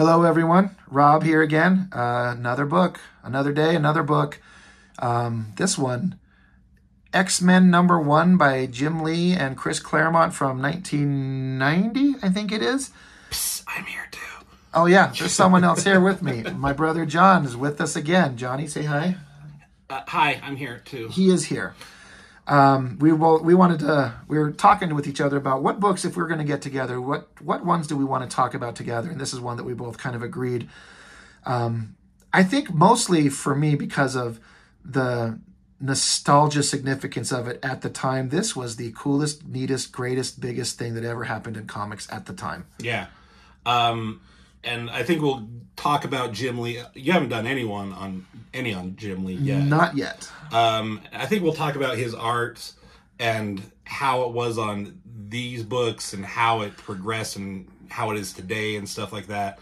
Hello, everyone. Rob here again. Uh, another book, another day, another book. Um, this one, X Men number one by Jim Lee and Chris Claremont from 1990, I think it is. Psst, I'm here too. Oh, yeah, there's someone else here with me. My brother John is with us again. Johnny, say hi. Uh, hi, I'm here too. He is here. Um, we will, we wanted to we were talking with each other about what books if we are going to get together what what ones do we want to talk about together? And this is one that we both kind of agreed. Um, i think mostly for me because of the nostalgia significance of it at the time this was the coolest neatest greatest biggest thing that ever happened in comics at the time. Yeah. Um, and I think we'll talk about Jim Lee. You haven't done anyone on any on Jim Lee yet. not yet Um, I think we'll talk about his art and how it was on these books and how it progressed and how it is today and stuff like that.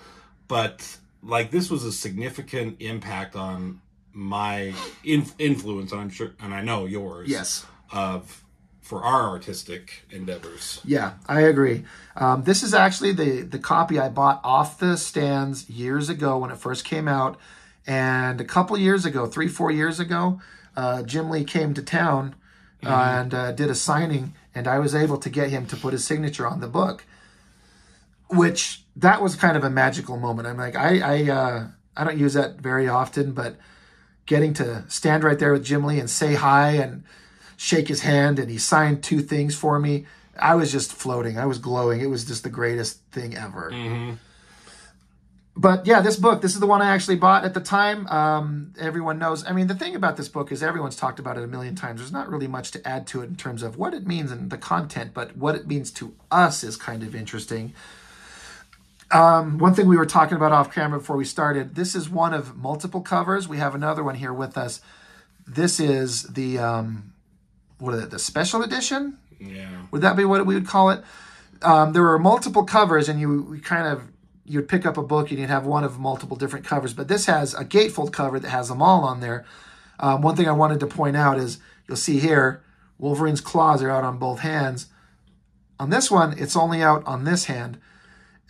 But like this was a significant impact on my in- influence, and I'm sure, and I know yours. yes Of for our artistic endeavors. Yeah, I agree. Um, this is actually the the copy I bought off the stands years ago when it first came out, and a couple years ago, three four years ago, uh, Jim Lee came to town uh, and uh, did a signing, and I was able to get him to put his signature on the book, which that was kind of a magical moment. I'm like, I I uh, I don't use that very often, but getting to stand right there with Jim Lee and say hi and shake his hand and he signed two things for me. I was just floating. I was glowing. It was just the greatest thing ever. But yeah, this book, this is the one I actually bought at the time. Um, everyone knows. I mean, the thing about this book is everyone's talked about it a million times. There's not really much to add to it in terms of what it means and the content, but what it means to us is kind of interesting. Um, one thing we were talking about off camera before we started this is one of multiple covers. We have another one here with us. This is the um, what is it, the special edition? Yeah. Would that be what we would call it? Um, there were multiple covers, and you kind of you'd pick up a book and you'd have one of multiple different covers. But this has a gatefold cover that has them all on there. Um, one thing I wanted to point out is you'll see here Wolverine's claws are out on both hands. On this one, it's only out on this hand.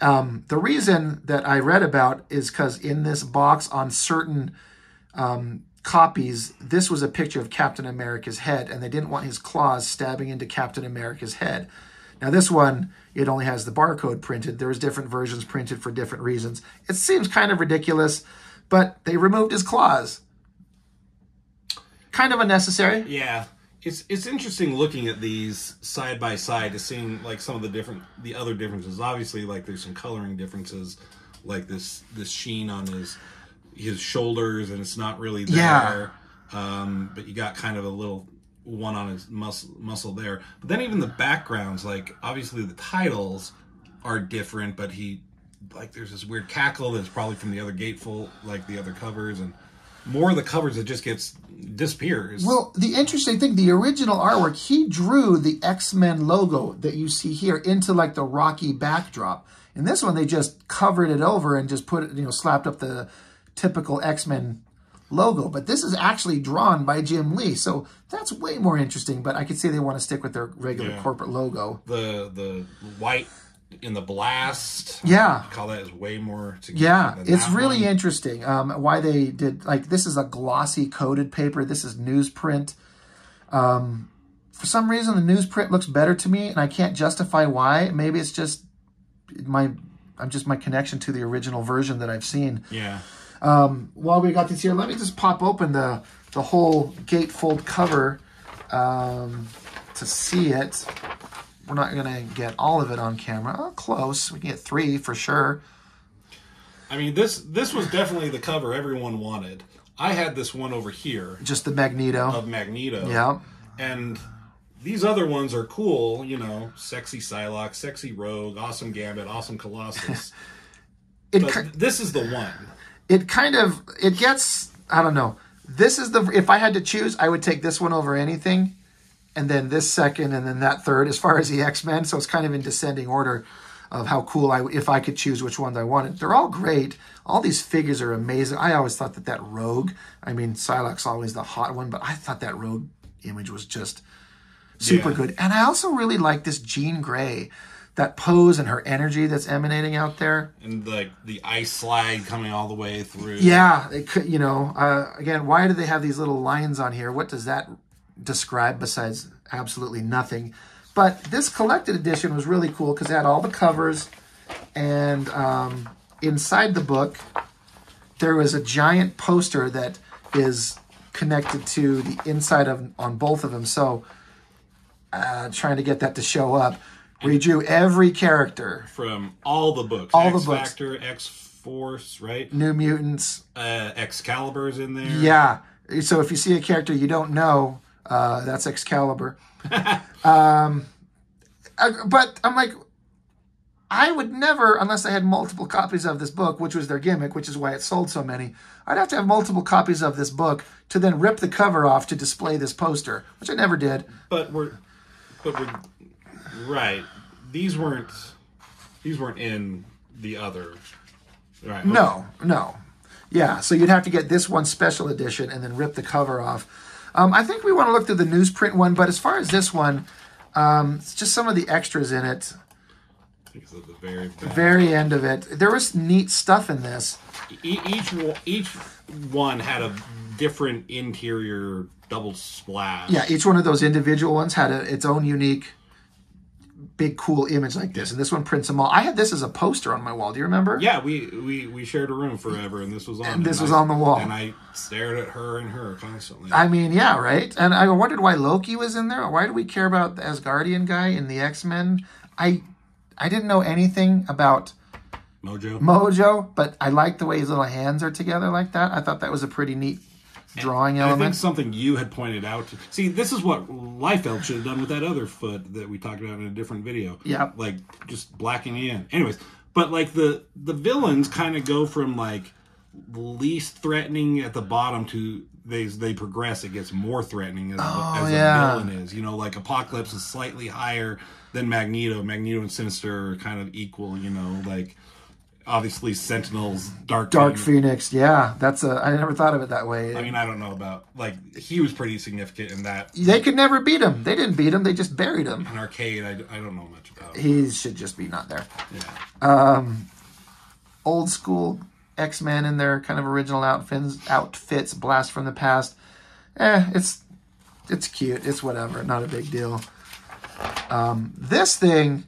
Um, the reason that I read about is because in this box on certain um, copies, this was a picture of Captain America's head, and they didn't want his claws stabbing into Captain America's head. Now, this one, it only has the barcode printed. There was different versions printed for different reasons. It seems kind of ridiculous, but they removed his claws. Kind of unnecessary. Yeah, it's it's interesting looking at these side by side to seeing like some of the different the other differences. Obviously, like there's some coloring differences, like this this sheen on his his shoulders, and it's not really there. Yeah. Um, but you got kind of a little one on his muscle muscle there. But then even the backgrounds, like obviously the titles are different, but he like there's this weird cackle that's probably from the other gatefold, like the other covers, and more of the covers that just gets disappears. Well, the interesting thing, the original artwork, he drew the X Men logo that you see here into like the rocky backdrop. In this one, they just covered it over and just put it, you know, slapped up the typical X Men logo. But this is actually drawn by Jim Lee, so that's way more interesting. But I could see they want to stick with their regular Yeah. corporate logo. the the white in the blast. Yeah. Call that is way more. Yeah, it's really one. interesting um, why they did like this is a glossy coated paper. This is newsprint. Um, for some reason, the newsprint looks better to me, and I can't justify why. Maybe it's just my I'm just my connection to the original version that I've seen. Yeah. While we got this here, let me just pop open the the whole gatefold cover um, to see it. We're not gonna get all of it on camera. Oh, close. We can get three for sure. I mean this this was definitely the cover everyone wanted. I had this one over here Just the Magneto. of Magneto. Yeah. And these other ones are cool, you know, sexy Psylocke, sexy Rogue, awesome Gambit, awesome Colossus. But this is the one. It kind of it gets I don't know. This is the if I had to choose, I would take this one over anything, and then this second, and then that third. As far as the X Men, so it's kind of in descending order of how cool I if I could choose which ones I wanted. They're all great. All these figures are amazing. I always thought that that Rogue, I mean Psylocke's always the hot one, but I thought that Rogue image was just super Yeah. good. And I also really like this Jean Grey. That pose and her energy that's emanating out there. And like the ice slide coming all the way through. Yeah, it could, you know, uh, again, why do they have these little lines on here? What does that describe besides absolutely nothing? But this collected edition was really cool because it had all the covers, and um, inside the book, there was a giant poster that is connected to the inside of on both of them. So, uh, trying to get that to show up, we drew every character, From all the books. All the X books. Factor, X Force, right? New Mutants, Uh, Excalibur's in there. Yeah. So if you see a character you don't know, uh, that's Excalibur. um, uh, but I'm like, I would never, unless I had multiple copies of this book, which was their gimmick, which is why it sold so many. I'd have to have multiple copies of this book to then rip the cover off to display this poster, which I never did. But we're, but we're, right. These weren't, these weren't in the other, right? No, no. Yeah, so you'd have to get this one special edition and then rip the cover off. Um, I think we want to look through the newsprint one, but as far as this one, um, it's just some of the extras in it. I think it's at the very back. Very end of it. There was neat stuff in this. E- each each one had a different interior double splash. Yeah, each one of those individual ones had a, its own unique, big, cool image like this. And this one prints them all. I had this as a poster on my wall. Do you remember? Yeah, we, we we shared a room forever, and this was on. And this and was I- on the wall. and I stared at her and her constantly. I mean, yeah, right. And I wondered why Loki was in there. Why do we care about the Asgardian guy in the X Men? I I didn't know anything about Mojo. Mojo, but I like the way his little hands are together like that. I thought that was a pretty neat drawing And I think element. something you had pointed out. See, this is what Liefeld should have done with that other foot that we talked about in a different video. Yeah. like just blacking in. Anyways, but like the the villains kind of go from like least threatening at the bottom to they they progress. It gets more threatening as, Oh, as yeah. a villain is. You know, like Apocalypse is slightly higher than Magneto. Magneto and Sinister are kind of equal. You know, like obviously Sentinels, Dark Dark Phoenix. Phoenix, yeah, that's a. I never thought of it that way. I mean, I don't know about like he was pretty significant in that they could never beat him. They didn't beat him. They just buried him. an arcade. I, I don't know much about. He should just be not there. Yeah. Um, Old school X Men in their kind of original outfits. Outfits, blast from the past. Eh, it's it's cute. It's whatever. Not a big deal. Um, this thing.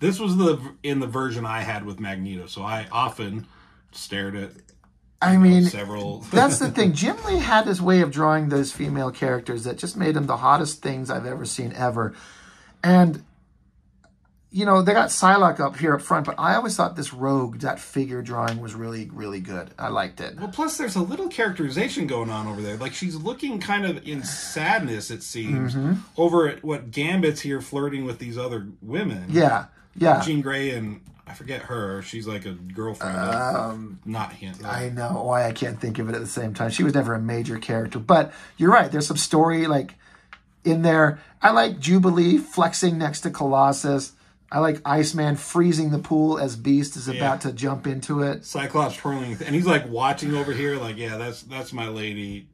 This was the in the version I had with Magneto, so I often stared at I mean, several. That's the thing. Jim Lee had his way of drawing those female characters that just made them the hottest things I've ever seen ever. And you know, they got Psylocke up here up front, but I always thought this rogue, that figure drawing was really, really good. I liked it. well, plus there's a little characterization going on over there. Like she's looking kind of in sadness, it seems, Mm-hmm. over at what Gambit's here flirting with these other women. Yeah, yeah. Jean Grey and I forget her. She's like a girlfriend, of, not him. Um, I know why I can't think of it at the same time. She was never a major character, but you're right. There's some story like in there. I like Jubilee flexing next to Colossus. I like Iceman freezing the pool as Beast is about to jump into it. Cyclops twirling, and he's like watching over here, like, yeah, that's that's my lady,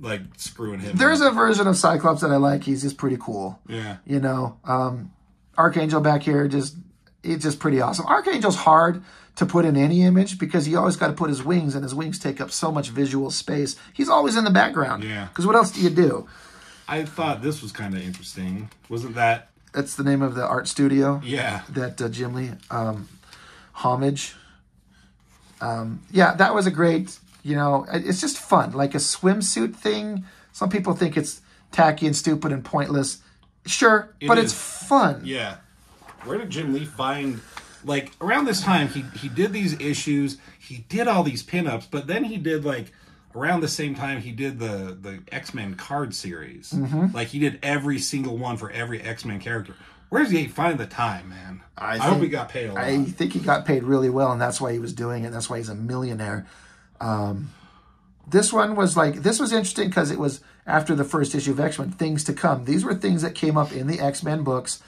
like screwing him. There's a version of Cyclops that I like. He's just pretty cool. yeah, You know, um, Archangel back here just it's just pretty awesome. Archangel's hard to put in any image because he always got to put his wings, and his wings take up so much visual space. He's always in the background. Yeah. Because what else do you do? I thought this was kind of interesting. Wasn't that? That's the name of the art studio Yeah, that uh, Jim Lee um, homage. Um, yeah, that was a great. You know, it's just fun, like a swimsuit thing. Some people think it's tacky and stupid and pointless. Sure, but it's fun. yeah. Where did Jim Lee find? Like around this time, he he did these issues. He did all these pinups, but then he did like around the same time he did the the X Men card series. Mm-hmm. Like he did every single one for every X Men character. Where does he find the time, man? I I, hope think- he got paid a lot. I think he got paid really well, and that's why he was doing it. That's why he's a millionaire. Um, this one was like this was interesting because it was after the first issue of X Men. Things to come. These were things that came up in the X Men books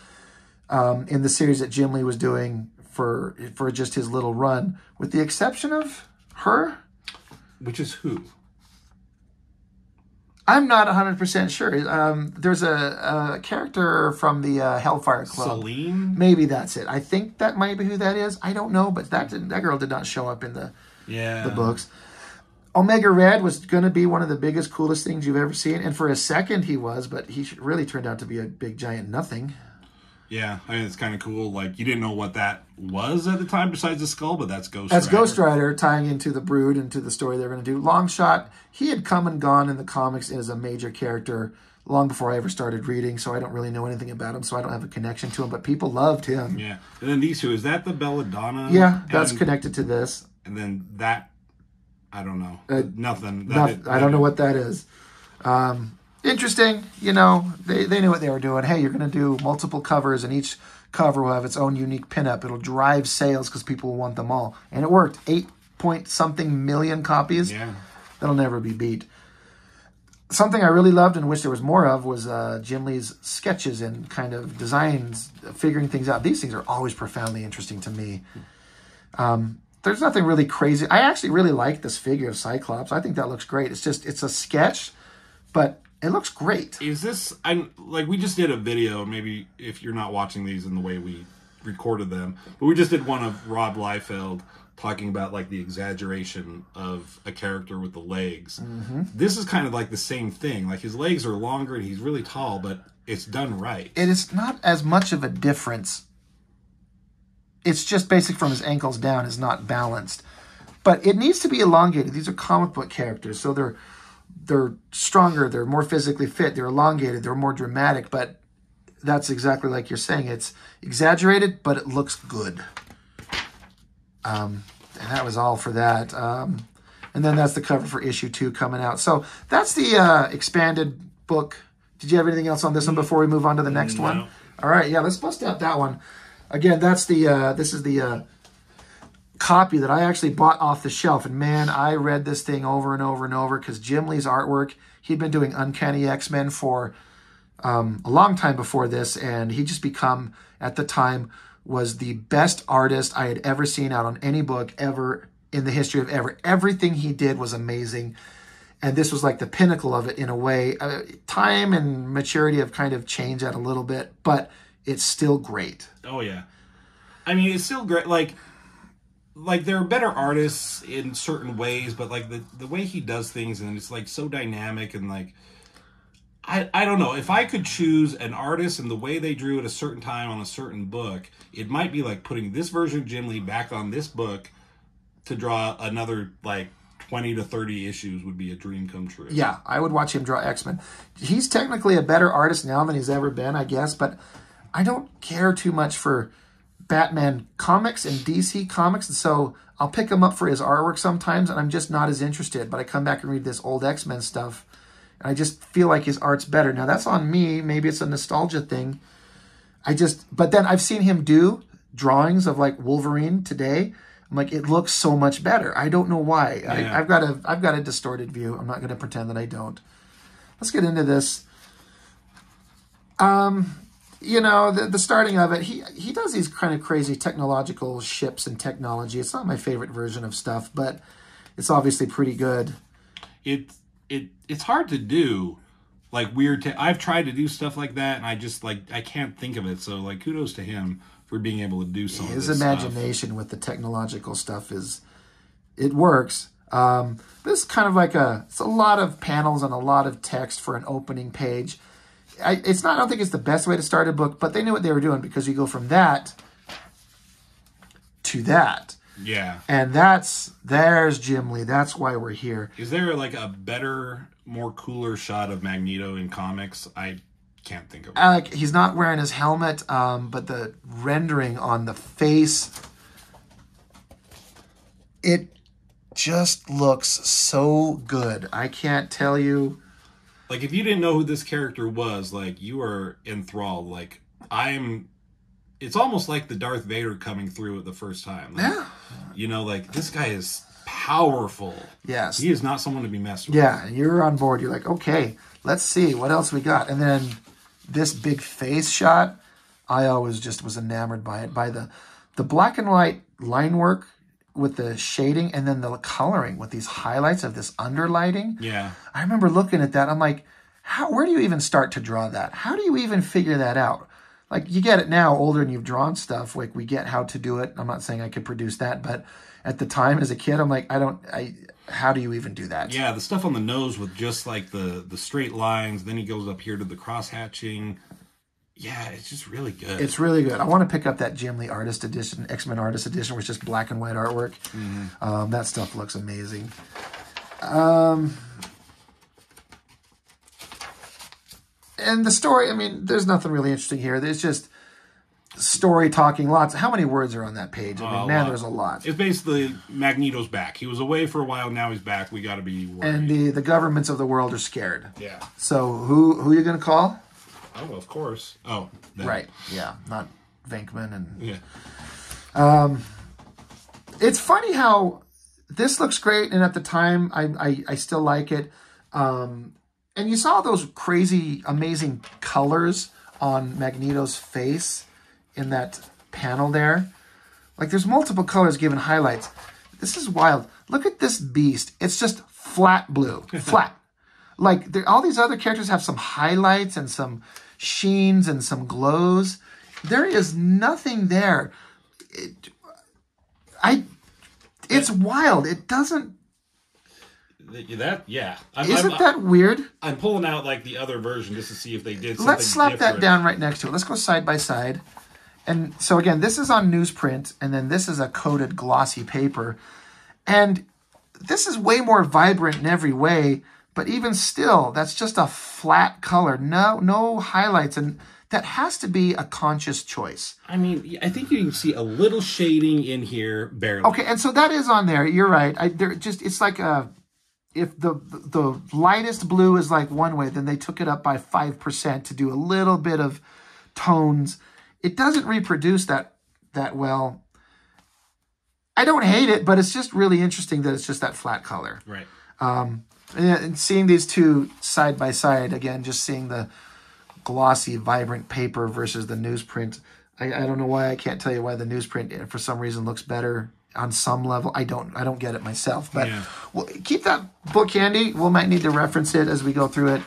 um, in the series that Jim Lee was doing for for just his little run, with the exception of her. Which is who? I'm not 100% sure. Um, there's a, a character from the uh, Hellfire Club. Selene? Maybe that's it. I think that might be who that is. I don't know, but that didn't, that girl did not show up in the Yeah. the books. Omega Red was going to be one of the biggest, coolest things you've ever seen, and for a second he was, but he really turned out to be a big giant nothing. Yeah, I mean it's kind of cool. Like you didn't know what that was at the time, besides the skull, but that's Ghost. That's Rider. Ghost Rider tying into the Brood and to the story they're going to do. Longshot, he had come and gone in the comics as a major character long before I ever started reading, so I don't really know anything about him, so I don't have a connection to him. But people loved him. Yeah, and then these two is that the Belladonna? Yeah, that's and, connected to this. and then that, I don't know, Uh, nothing. That- Not, I don't know what that is. Um, interesting, you know, they, they knew what they were doing. Hey, you're going to do multiple covers, and each cover will have its own unique pinup. It'll drive sales because people will want them all. And it worked. Eight point something million copies. Yeah, That'll never be beat. Something I really loved and wish there was more of was uh, Jim Lee's sketches and kind of designs, figuring things out. These things are always profoundly interesting to me. Um, there's nothing really crazy. I actually really like this figure of Cyclops. I think that looks great. It's just it's a sketch, but it looks great. is this? I like we just did a video. Maybe if you're not watching these in the way we recorded them, but we just did one of Rob Liefeld talking about like the exaggeration of a character with the legs. Mm-hmm. This is kind of like the same thing. Like his legs are longer and he's really tall, but it's done right. It is not as much of a difference. It's just basic from his ankles down is not balanced. But it needs to be elongated. These are comic book characters, so they're they're stronger, they're more physically fit, they're elongated, they're more dramatic, but that's exactly like you're saying. It's exaggerated, but it looks good. Um, and that was all for that. Um, and then that's the cover for issue two coming out. So that's the uh, expanded book. Did you have anything else on this one before we move on to the next No. one? All right, yeah, let's bust out that one. Again, that's the uh, this is the uh, copy that I actually bought off the shelf, and man, I read this thing over and over and over because Jim Lee's artwork. He'd been doing Uncanny X Men for um, a long time before this, and he just become at the time was the best artist I had ever seen out on any book ever in the history of ever. Everything he did was amazing, and this was like the pinnacle of it in a way. Uh, time and maturity have kind of changed that a little bit, but it's still great. Oh yeah, I mean it's still great. Like, like there are better artists in certain ways, but like the the way he does things and it's like so dynamic and like. I, I don't know if I could choose an artist and the way they drew at a certain time on a certain book, it might be like putting this version of Jim Lee back on this book to draw another like twenty to thirty issues would be a dream come true. Yeah, I would watch him draw X Men. He's technically a better artist now than he's ever been, I guess, but I don't care too much for Batman comics and DC comics, and so I'll pick him up for his artwork sometimes, and I'm just not as interested. But I come back and read this old X Men stuff, and I just feel like his art's better. Now that's on me. Maybe it's a nostalgia thing. I just, but then I've seen him do drawings of like Wolverine today. I'm like, it looks so much better. I don't know why. Yeah. I, I've got a, I've got a distorted view. I'm not going to pretend that I don't. Let's get into this. Um, you know, the, the starting of it, he he does these kind of crazy technological ships and technology. It's not my favorite version of stuff, but it's obviously pretty good. it it it's hard to do like weird te- i've tried to do stuff like that and i just like i can't think of it so like kudos to him for being able to do some His of this stuff. imagination with the technological stuff is it works. Um, this is kind of like a it's a lot of panels and a lot of text for an opening page. I, it's not. I don't think it's the best way to start a book, but they knew what they were doing because you go from that to that, yeah and that's there's Jim Lee. That's why we're here. is there like a better more cooler shot of magneto in comics i can't think of it. I like he's not wearing his helmet, um, but the rendering on the face, it just looks so good. I can't tell you. Like if you didn't know who this character was like you are enthralled like i'm it's almost like the darth vader coming through at the first time Like, Yeah. you know like this guy is powerful Yes. he is not someone to be messed with Yeah, and you're on board. You're like, okay, let's see what else we got. And then this big face shot, I always just was enamored by it. By the the black and white line work with the shading and then the coloring with these highlights of this underlighting. Yeah. I remember looking at that. I'm like, how? Where do you even start to draw that? How do you even figure that out? Like you get it now, older, and you've drawn stuff. Like we get how to do it. I'm not saying I could produce that, but at the time as a kid, I'm like, I don't. I how do you even do that? Yeah, the stuff on the nose with just like the the straight lines. Then he goes up here to the cross hatching. Yeah, it's just really good. It's really good. I want to pick up that Jim Lee Artist Edition, X Men Artist Edition, which is just black and white artwork. Um, that stuff looks amazing. Um, and the story, I mean, there's nothing really interesting here. There's just story talking lots. How many words are on that page? I mean, a man, lot. there's a lot. It's basically Magneto's back. He was away for a while. Now he's back. We got to be worried. And the, the governments of the world are scared. yeah. So who who are you going to call? Oh, of course. Oh, that- Right. Yeah. Not Venkman and Yeah. Um, it's funny how this looks great and at the time i i, I still like it um and you saw those crazy amazing colors on magneto's face in that panel there like there's multiple colors given highlights this is wild look at this beast it's just flat blue flat like there, all these other characters have some highlights and some sheens and some glows there is nothing there I it's wild. It doesn't That yeah. I'm, isn't I'm, that weird? I'm pulling out like the other version just to see if they did something Let's slap different. that down right next to it. Let's go side by side. And so again, this is on newsprint, and then this is a coated glossy paper. And this is way more vibrant in every way, but even still, that's just a flat color. No, no highlights. And that has to be a conscious choice. I mean, I think you can see a little shading in here, barely. Okay, and so that is on there. You're right. I there just it's like a if the the lightest blue is like one way, then they took it up by five percent to do a little bit of tones. It doesn't reproduce that that well. I don't hate it, but it's just really interesting that it's just that flat color. Right. And, and seeing these two side by side again, just seeing the glossy, vibrant paper versus the newsprint. I, I don't know why I can't tell you why the newsprint eh, for some reason looks better on some level. I don't I don't get it myself. But Yeah. well, keep that book handy. We might need to reference it as we go through it.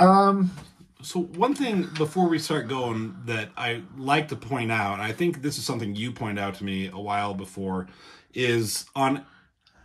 Um. So one thing before we start going that I like to point out, I think this is something you pointed out to me a while before, is on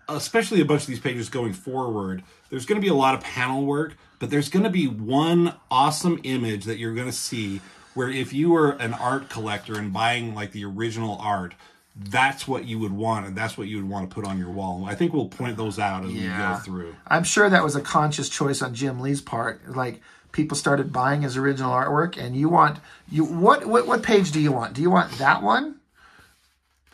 especially a bunch of these pages going forward, there's going to be a lot of panel work, but there's going to be one awesome image that you're going to see where if you were an art collector and buying like the original art, that's what you would want and that's what you would want to put on your wall. I think we'll point those out as we go through. I'm sure that was a conscious choice on Jim Lee's part. Like people started buying his original artwork, and you want you what what what page do you want? Do you want that one?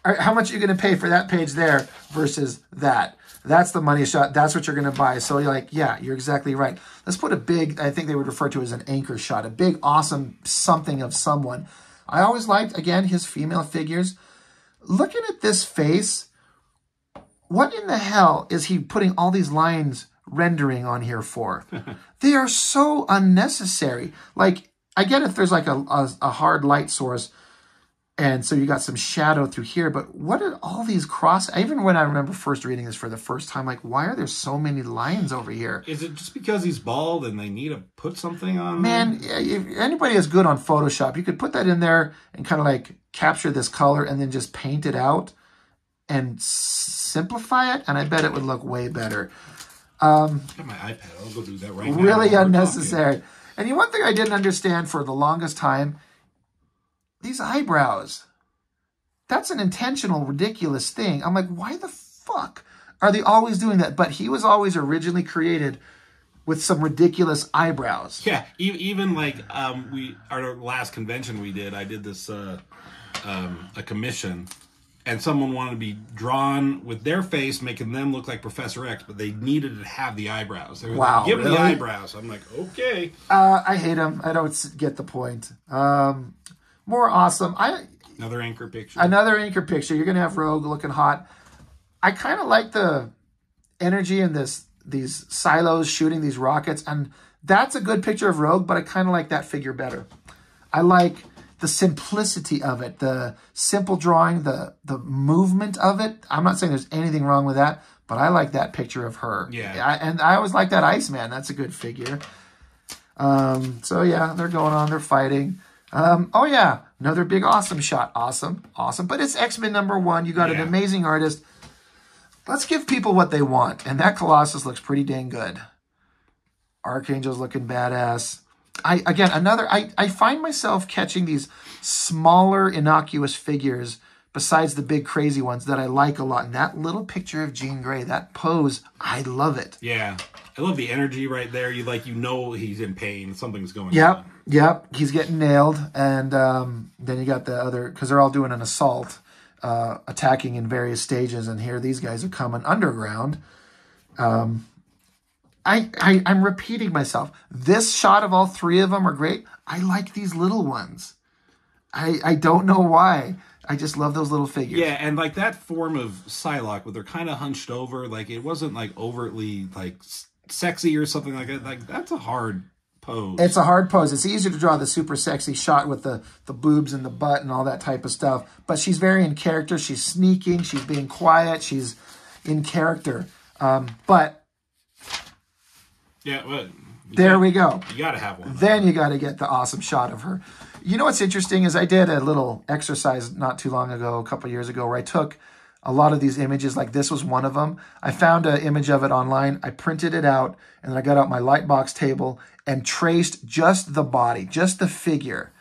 How much are you going to pay for that page there versus that? That's the money shot. That's what you're going to buy. So you're like, yeah, you're exactly right. Let's put a big. I think they would refer to as an anchor shot, a big, awesome something of someone. I always liked again his female figures. Looking at this face, what in the hell is he putting all these lines rendering on here for? they are so unnecessary. Like, I get if there's like a, a, a hard light source, and so you got some shadow through here, but what are all these cross? Even when I remember first reading this for the first time, like, why are there so many lines over here? Is it just because he's bald and they need to put something on? Man, if anybody is good on Photoshop, you could put that in there and kind of like capture this color and then just paint it out and simplify it, and I bet it would look way better. Um, I've got my iPad. I'll go do that right now. really unnecessary. And the one thing I didn't understand for the longest time, these eyebrows. That's an intentional, ridiculous thing. I'm like, why the fuck are they always doing that? But he was always originally created with some ridiculous eyebrows. Yeah, even like um, we our last convention we did, I did this uh, um, a commission, and someone wanted to be drawn with their face, making them look like Professor X, but they needed to have the eyebrows. They were Wow, like, give me the eyebrows. I'm like, okay. Uh, I hate him. I don't get the point. Um, more awesome. I Another anchor picture. another anchor picture. You're gonna have Rogue looking hot. I kind of like the energy in this these silos shooting these rockets, and that's a good picture of Rogue. But I kind of like that figure better. I like the simplicity of it, the simple drawing, the the movement of it. I'm not saying there's anything wrong with that, but I like that picture of her. Yeah. I, and I always like that Iceman. That's a good figure. Um, so yeah, they're going on, they're fighting. Um, oh yeah, another big awesome shot. Awesome, awesome. But it's X-Men number one. You got Yeah. an amazing artist. Let's give people what they want. And that Colossus looks pretty dang good. Archangel's looking badass. I again another I, I find myself catching these smaller innocuous figures besides the big crazy ones that I like a lot. And that little picture of Jean Grey, that pose, I love it. Yeah. I love the energy right there. You like you know he's in pain. Something's going Yep, on. yep. He's getting nailed, and um, then you got the other because they're all doing an assault, uh, attacking in various stages, and here these guys are coming underground. Um, I, I I'm repeating myself. This shot of all three of them are great. I like these little ones. I I don't know why. I just love those little figures. Yeah, and like that form of Psylocke, where they're kind of hunched over, like it wasn't like overtly like sexy or something like that. Like that's a hard pose. It's a hard pose. It's easier to draw the super sexy shot with the, the boobs and the butt and all that type of stuff. But she's very in character. She's sneaking. She's being quiet. She's in character. Um, but yeah, you there got- we go. You got to have one. Then you got to get the awesome shot of her. You know what's interesting is I did a little exercise not too long ago, a couple years ago, where I took a lot of these images. Like this was one of them. I found an image of it online. I printed it out, and then I got out my lightbox table and traced just the body, just the figure,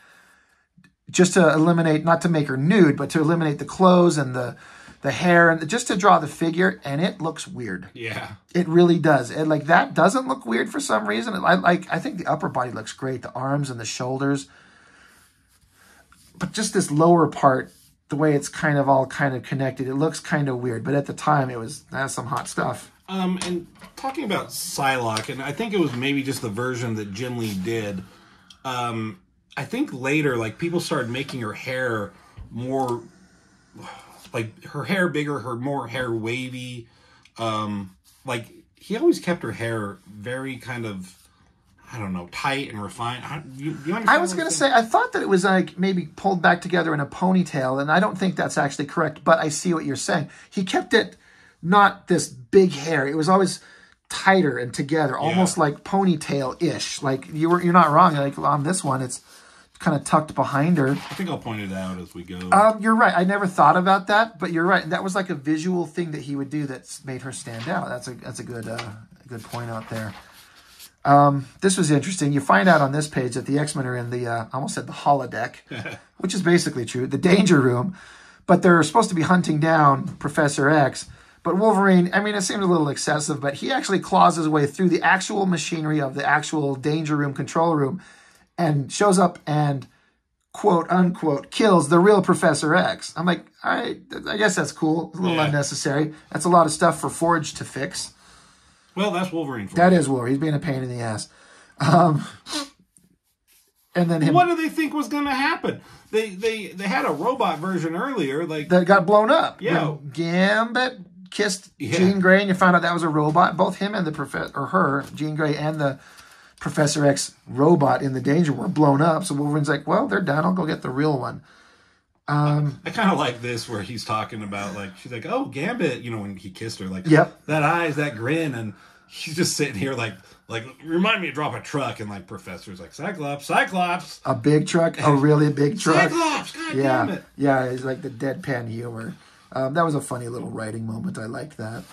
just to eliminate, not to make her nude, but to eliminate the clothes and the the hair, and just to draw the figure. And it looks weird. Yeah, It really does. And like that doesn't look weird for some reason. I like I think the upper body looks great, the arms and the shoulders. But just this lower part, the way it's kind of all kind of connected, it looks kind of weird. But at the time it was that's some hot stuff. Um, and talking about Psylocke, and I think it was maybe just the version that Jim Lee did. Um, I think later, like people started making her hair more, like her hair bigger, her more hair wavy. Um, like he always kept her hair very kind of, I don't know, tight and refined. I, you, you I was gonna say I thought that it was like maybe pulled back together in a ponytail, and I don't think that's actually correct. But I see what you're saying. He kept it not this big hair. It was always tighter and together, almost like ponytail ish. Like you were, you're not wrong. Like on this one, it's kind of tucked behind her. I think I'll point it out as we go. Um, you're right. I never thought about that, but you're right. That was like a visual thing that he would do that's made her stand out. That's a that's a good uh, a good point out there. Um, this was interesting. You find out on this page that the X Men are in the uh, I almost said the holodeck, which is basically true, the Danger Room, but they're supposed to be hunting down Professor X. But Wolverine, I mean, it seemed a little excessive, but he actually claws his way through the actual machinery of the actual Danger Room control room, and shows up and quote unquote kills the real Professor X. I'm like, all right, I guess that's cool. A little Yeah. unnecessary. That's a lot of stuff for Forge to fix. Well, that's Wolverine. For That is Wolverine. He's being a pain in the ass. Um, and then him What do they think was going to happen? They they they had a robot version earlier, like that got blown up. Yeah. When Gambit kissed Yeah. Jean Grey, and you found out that was a robot. Both him and the professor, or her, Jean Grey, and the Professor X robot in the Danger were blown up. So Wolverine's like, well, they're done. I'll go get the real one. Um, I kind of like this where he's talking about like she's like, "Oh, Gambit," you know, when he kissed her, like, Yep. that eyes, that grin, and he's just sitting here like, like remind me to drop a truck, and like Professor's like, "Cyclops, Cyclops, a big truck, a really big truck. Cyclops, God yeah, damn it!" yeah, it's like the deadpan humor. Um, that was a funny little writing moment. I liked that.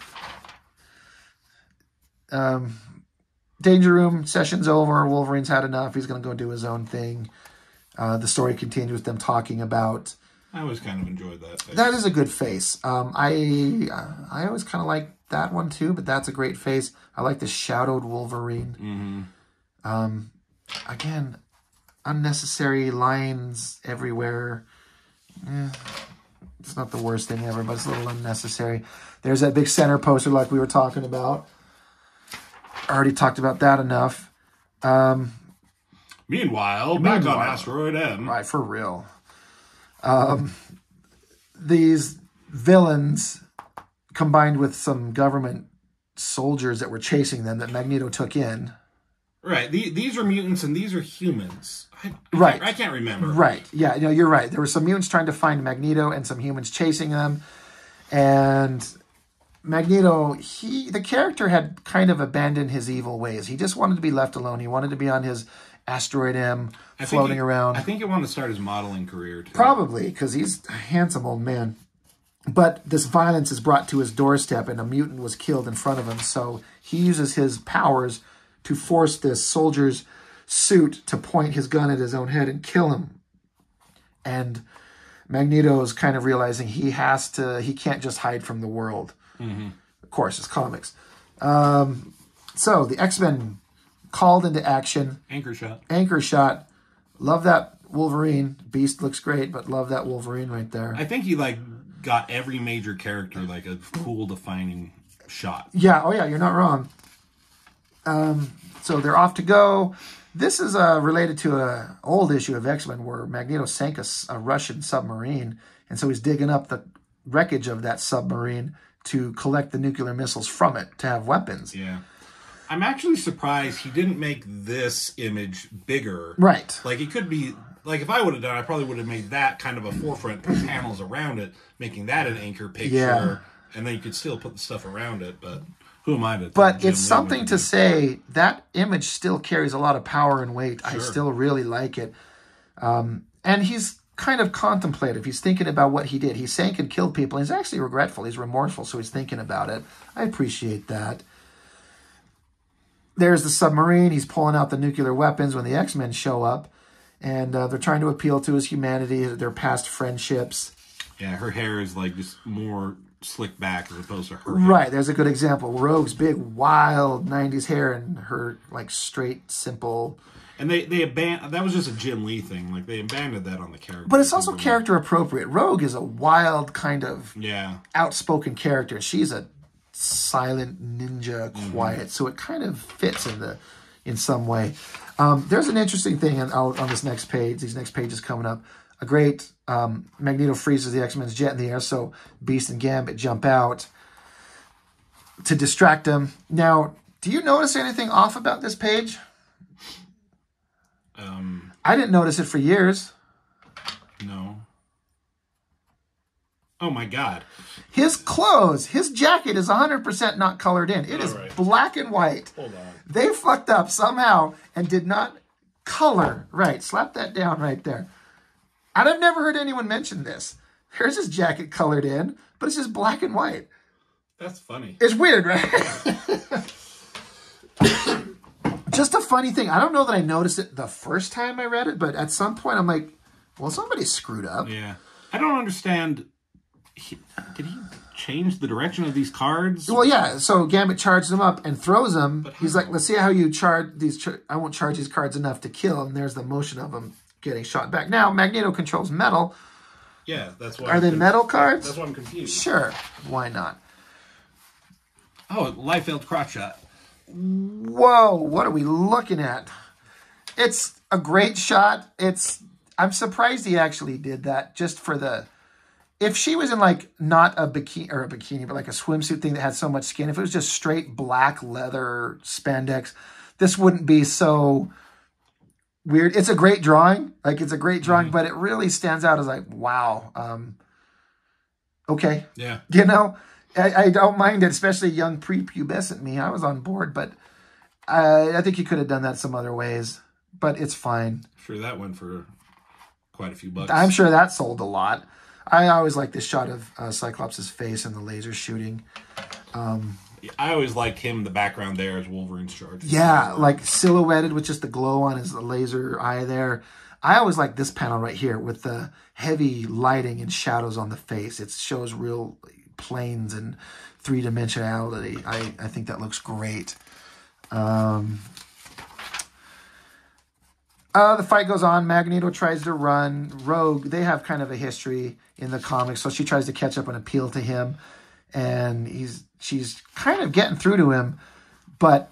Um, Danger Room session's over. Wolverine's had enough. He's going to go do his own thing. Uh, the story continues with them talking about. I always kind of enjoyed that. That is a good face. Um, I I always kind of like that one too, but that's a great face. I like the shadowed Wolverine. Um, again, unnecessary lines everywhere. Eh, it's not the worst thing ever, but it's a little unnecessary. There's that big center poster like we were talking about. I already talked about that enough. Um, Meanwhile, back on Asteroid M, Right, for real. Um, these villains combined with some government soldiers that were chasing them that Magneto took in. Right. The, these are mutants and these are humans. I, I Right. Can't, I can't remember. Right. Yeah, no, you're right. There were some mutants trying to find Magneto and some humans chasing them. And Magneto, he the character had kind of abandoned his evil ways. He just wanted to be left alone. He wanted to be on his asteroid M I floating he- around. I think he wanted to start his modeling career too. Probably because he's a handsome old man. But this violence is brought to his doorstep, and a mutant was killed in front of him. So he uses his powers to force this soldier's suit to point his gun at his own head and kill him. And Magneto is kind of realizing he has to, he can't just hide from the world. Of course, it's comics. Um, so the X Men called into action Anchor shot. anchor shot. Love that Wolverine. Beast looks great, but love that Wolverine right there. I think he like got every major character like a cool defining shot. Yeah, oh yeah, you're not wrong. Um, so they're off to go. This is uh, related to a old issue of X Men where Magneto sank a Russian submarine, and so he's digging up the wreckage of that submarine to collect the nuclear missiles from it to have weapons. Yeah. I'm actually surprised he didn't make this image bigger. Right. Like it could be like if I would have done, I probably would have made that kind of a forefront, put panels around it, making that an anchor picture, Yeah. and then you could still put the stuff around it. But who am I to? But it's something to say that image still carries a lot of power and weight. I still really like it. Um, and he's kind of contemplative. He's thinking about what he did. He sank and killed people. He's actually regretful. He's remorseful, so he's thinking about it. I appreciate that. There's the submarine. He's pulling out the nuclear weapons when the X Men show up. And uh, they're trying to appeal to his humanity, their past friendships. Yeah, her hair is like just more slicked back as opposed to her. hair. Right, there's a good example. Rogue's big, wild '90s hair, and her like straight, simple. And they they abandoned that was just a Jim Lee thing. Like they abandoned that on the character. But it's also character appropriate. Rogue is a wild, kind of Yeah. outspoken character. She's a silent ninja, Mm-hmm. quiet, so it kind of fits in the in some way. Um, there's an interesting thing on, out on this next page. These next pages coming up. A great um, Magneto freezes the X Men's jet in the air, so Beast and Gambit jump out to distract him. Now, do you notice anything off about this page? Um. I didn't notice it for years. No. Oh my God. His clothes, his jacket is 100% not colored in. It is Alright. black and white. Hold on. They fucked up somehow and did not color. Right, slap that down right there. And I've never heard anyone mention this. Here's his jacket colored in, but it's just black and white. That's funny. It's weird, right? just a funny thing. I don't know that I noticed it the first time I read it, but at some point I'm like, well, somebody screwed up. Yeah. I don't understand. He, did he change the direction of these cards? Well, yeah. So Gambit charges them up and throws them. He's like, "Let's see how you charge these. Char- I won't charge these cards enough to kill." And there's the motion of them getting shot back. Now Magneto controls metal. Yeah, that's why. Are they I'm- metal cards? That's why I'm confused. Sure. Why not? Oh, Liefeld crotch shot. Whoa! What are we looking at? It's a great shot. It's. I'm surprised he actually did that just for the. If she was in like not a bikini or a bikini, but like a swimsuit thing that had so much skin, if it was just straight black leather spandex, this wouldn't be so weird. It's a great drawing, like it's a great drawing, but it really stands out as like wow. Um, okay, Yeah. you know, I, I don't mind it, especially young prepubescent me. I was on board, but I, I think you could have done that some other ways. But it's fine. Sure, that went for quite a few bucks. I'm sure that sold a lot. I always like this shot of uh, Cyclops' face and the laser shooting. I always liked him. The background there as Wolverine's charge. Yeah, like silhouetted with just the glow on his laser eye there. I always like this panel right here with the heavy lighting and shadows on the face. It shows real planes and three dimensionality. I, I think that looks great. Um, uh, the fight goes on. Magneto tries to run. Rogue, they have kind of a history in the comics, so she tries to catch up and appeal to him. And he's she's kind of getting through to him, but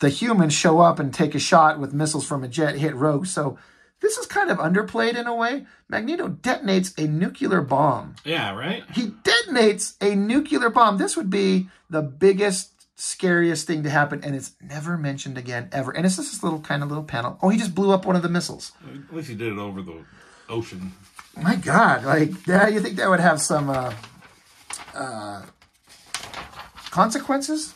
the humans show up and take a shot with missiles from a jet, hit Rogue. So this is kind of underplayed in a way. Magneto detonates a nuclear bomb. Yeah, right? He detonates a nuclear bomb. This would be the biggest scariest thing to happen, and it's never mentioned again ever. And it's just this little kind of little panel. Oh, he just blew up one of the missiles. At least he did it over the ocean. My God, like yeah, you think that would have some uh, uh, consequences?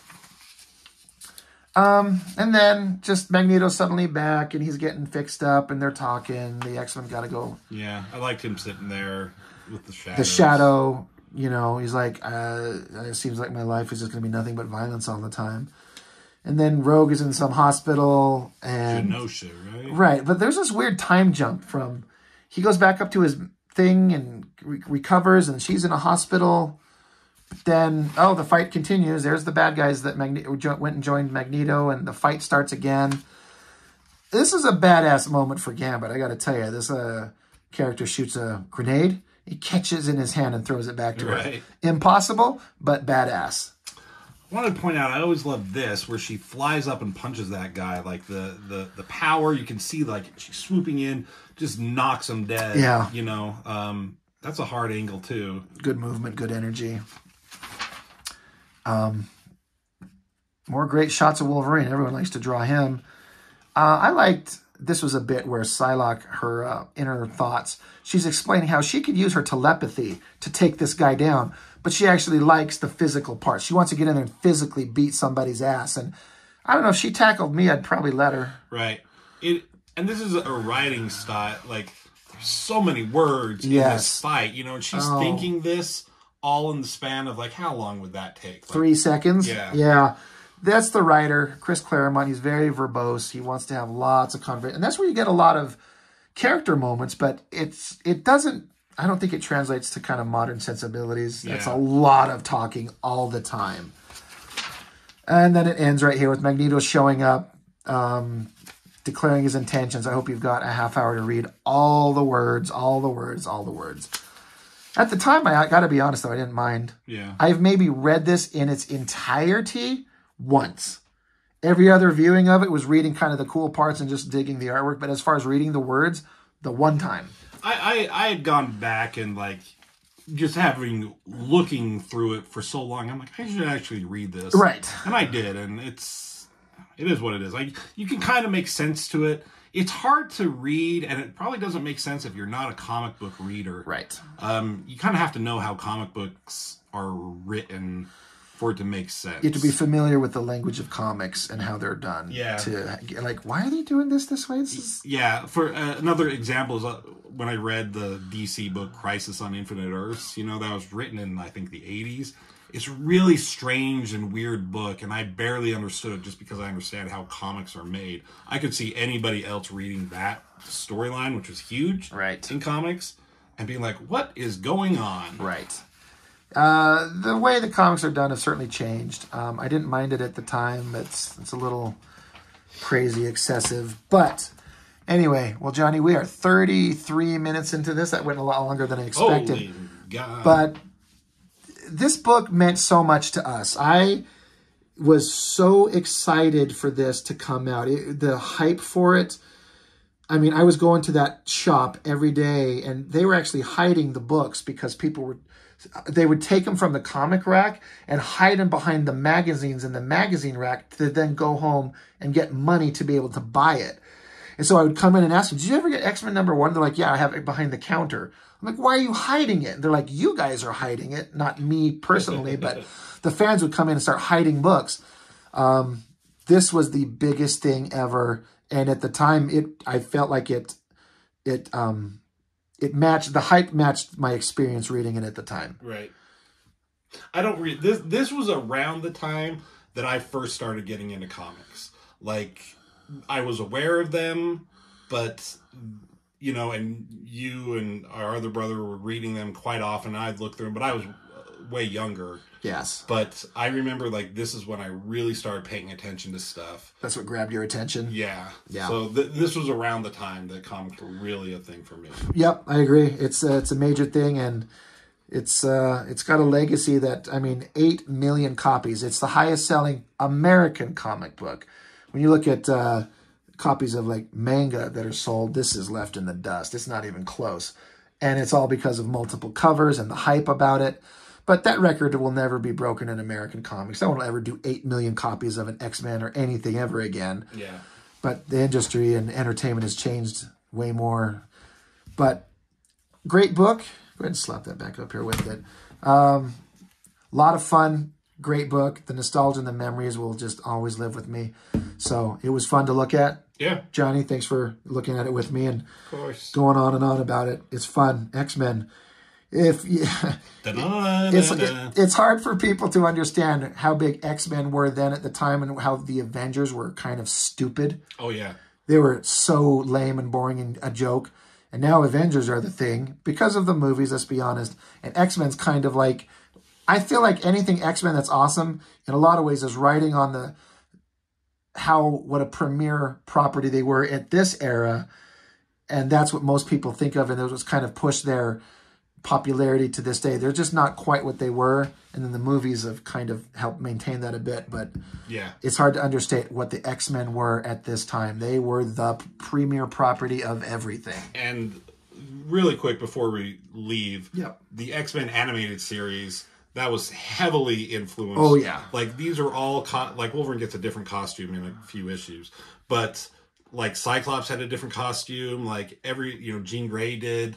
Um, and then just Magneto's suddenly back, and he's getting fixed up, and they're talking. The X Men got to go. Yeah, I liked him sitting there with the shadow. The shadow, you know, he's like, uh, it seems like my life is just going to be nothing but violence all the time. And then Rogue is in some hospital, and Genosha, right? Right, but there's this weird time jump from he goes back up to his thing and re- recovers, and she's in a hospital. But then, oh, the fight continues. There's the bad guys that Magne- went and joined Magneto, and the fight starts again. This is a badass moment for Gambit. I got to tell you, this uh, character shoots a grenade. He catches in his hand and throws it back to her. Impossible, but badass. I wanted to point out, I always love this where she flies up and punches that guy. Like the the the power you can see, like she's swooping in, just knocks him dead. Yeah. you know, um, that's a hard angle too. good movement, good energy. Um, more great shots of Wolverine. Everyone likes to draw him. Uh, I liked this was a bit where Psylocke, her uh, inner thoughts, she's explaining how she could use her telepathy to take this guy down, but she actually likes the physical part. She wants to get in there and physically beat somebody's ass. And I don't know if she tackled me, I'd probably let her. Right. It and this is a writing style. Like there's so many words in Yes. this fight. You know, and she's Oh. thinking this all in the span of like how long would that take? Like, Three seconds. Yeah. Yeah. That's the writer, Chris Claremont. He's very verbose. He wants to have lots of conversation. And that's where you get a lot of character moments, but it's it doesn't I don't think it translates to kind of modern sensibilities. That's a lot of talking all the time. And then it ends right here with Magneto showing up, um, declaring his intentions. I hope you've got a half hour to read all the words, all the words, all the words. At the time, I, I got to be honest though, I didn't mind. Yeah. I've maybe read this in its entirety once. Every other viewing of it was reading kind of the cool parts and just digging the artwork. But as far as reading the words, the one time. I, I I had gone back and like just having looking through it for so long. I'm like, I should actually read this. Right. And I did, and it's it is what it is. Like you can kind of make sense to it. It's hard to read, and it probably doesn't make sense if you're not a comic book reader. Right. Um, you kind of have to know how comic books are written for it to make sense. You have to be familiar with the language of comics and how they're done. Yeah. To like, why are they doing this this way? This is Yeah, for uh, another example is uh, when I read the DC book Crisis on Infinite Earths. You know that was written in I think the '80s. It's really strange and weird book, and I barely understood it just because I understand how comics are made. I could see anybody else reading that storyline, which was huge Right. in comics, and being like, "What is going on?" right. Uh, the way the comics are done has certainly changed. Um, I didn't mind it at the time. It's it's a little crazy, excessive, but anyway. Well, Johnny, we are 33 minutes into this. That went a lot longer than I expected. But this book meant so much to us. I was so excited for this to come out. It, the hype for it. I mean, I was going to that shop every day, and they were actually hiding the books because people were. They would take them from the comic rack and hide them behind the magazines in the magazine rack to then go home and get money to be able to buy it. And so I would come in and ask them, Did you ever get X Men number one? They're like, Yeah, I have it behind the counter. I'm like, Why are you hiding it? They're like, You guys are hiding it, not me personally, but the fans would come in and start hiding books. Um, this was the biggest thing ever. And at the time, it I felt like it it um it matched the hype matched my experience reading it at the time. Right. I don't read this. This was around the time that I first started getting into comics. Like, I was aware of them, but you know, and you and our other brother were reading them quite often. I'd look through them, but I was way younger. Yes. But I remember like this is when I really started paying attention to stuff. That's what grabbed your attention. Yeah. Yeah. So th- this was around the time that comics were really a thing for me. Yep, I agree. It's uh, it's a major thing, and it's uh, it's got a legacy that I mean, eight million copies. It's the highest selling American comic book. When you look at uh, copies of like manga that are sold, this is left in the dust. It's not even close, and it's all because of multiple covers and the hype about it. But that record will never be broken in American comics. No one will ever do 8 million copies of an X Men or anything ever again. Yeah. But the industry and entertainment has changed way more. But great book. Go ahead and slap that back up here with it. Um, a lot of fun. Great book. The nostalgia and the memories will just always live with me. So it was fun to look at. Yeah. Johnny, thanks for looking at it with me and Of course. going on and on about it. It's fun. X Men. If yeah, it's it, it's hard for people to understand how big X Men were then at the time and how the Avengers were kind of stupid. oh yeah. They were so lame and boring and a joke. And now Avengers are the thing because of the movies, let's be honest. And X Men's kind of like, I feel like anything X Men that's awesome in a lot of ways is riding on the how what a premier property they were at this era. And that's what most people think of. And it was kind of pushed their popularity to this day. They're just not quite what they were. And then the movies have kind of helped maintain that a bit. But Yeah. it's hard to understate what the X Men were at this time. They were the premier property of everything. And really quick before we leave, Yep. the X Men animated series that was heavily influenced. Oh, yeah. like these are all co- like Wolverine gets a different costume in a few issues, but like Cyclops had a different costume. Like every you know Jean Grey did.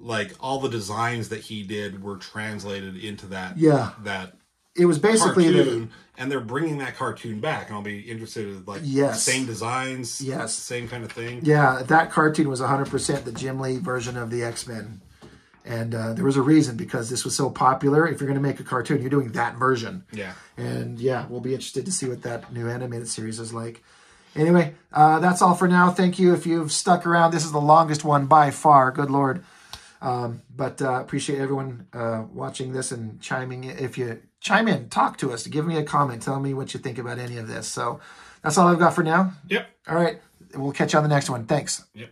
Like all the designs that he did were translated into that Yeah. that It was basically the cartoon, and they're bringing that cartoon back. And I'll be interested in like Yes. same designs, Yes. same kind of thing. yeah. That cartoon was 100 percent the Jim Lee version of the X Men, and uh, there was a reason because this was so popular. If you're going to make a cartoon, you're doing that version. Yeah. And yeah, we'll be interested to see what that new animated series is like. Anyway, uh, that's all for now. Thank you if you've stuck around. This is the longest one by far. Good Lord. Um, but uh, appreciate everyone uh, watching this and chiming in. If you chime in, talk to us, give me a comment, tell me what you think about any of this. So that's all I've got for now. Yep. All right. We'll catch you on the next one. Thanks. Yep.